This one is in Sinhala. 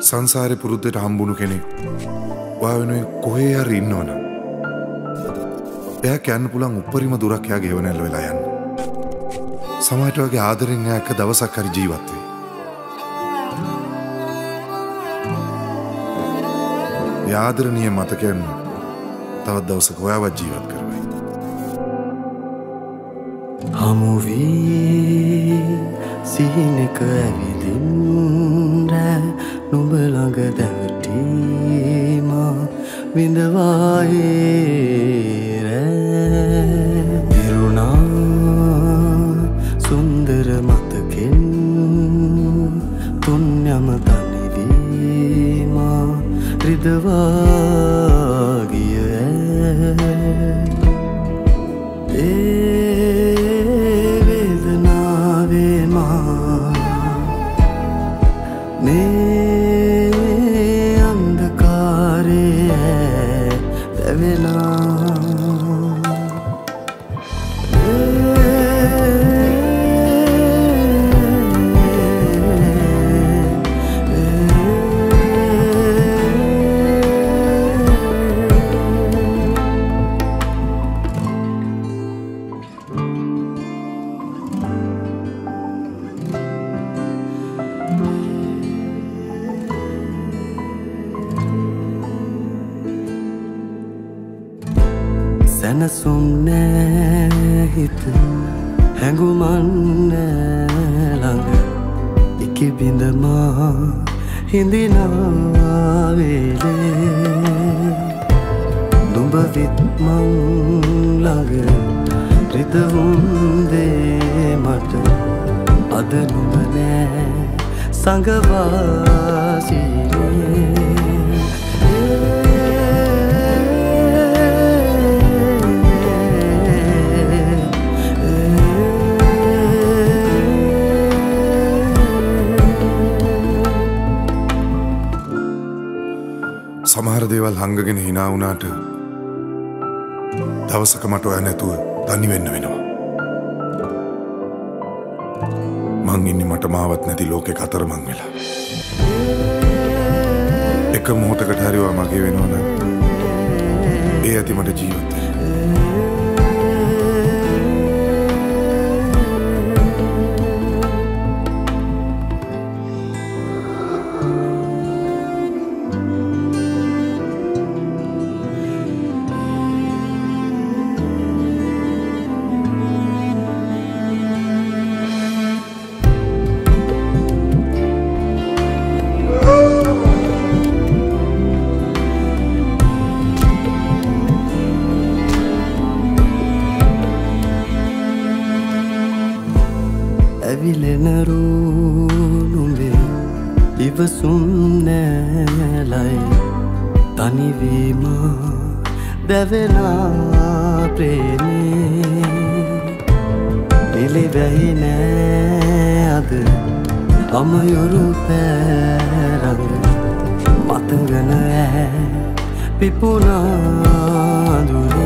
සංසාරය පුරුද්ධට හම්බුණු කෙනෙක්. වා වෙනුවෙන් කොහේ හරි ඉන්නවන එයා කියන්න පුළන් උපරිම දුරක් යා ගෙවනැල් වෙලා යන්න. සමට වගේ ආදරෙන් ඇක දවසක් හරි ජීවත්වේ යාදරණය මතකයන් තවත් දවසක ඔයාවත් ජීවත් කරවයි. හමුවී සිහිනක ඇවිදින් රෑ නුඹළඟ දැවටීම විඳවායේ රෑ. ඉරුණා සුන්දර මතකෙන් තුන්යම තනිවීම රිදවාගිය ඒ වේදනාවේ මා මේ සැනසුම් නෑහිත හැඟුමන් නෑළඟ ඉකි බිඳමා හිඳිනාවේලේ. දුඹවිත්මං ළඟ රිදවුන්දේ මට. අද නුඹ නෑ සමහර දේවල් හංගගෙන හිනා වුණාට දවසක මට ඔය නැතුව තනි වෙන්න වෙනවා. මං ඉන්නේ මට මාවත් නැති ලෝකෙ කතරමං වෙලා. එක මොහොතකට හරිවා මගේ වෙනවන ඒ ඇති මට ජීවත්තය. ඇවිලෙනරූනුඹේ ඉවසුම් නෑලයි. තනිවීම දැවෙනා ප්‍රේමේ. එලිවැහි නෑ අද අමයුරු පෑරඟ මතගන ඇ පිපුනාදුරේ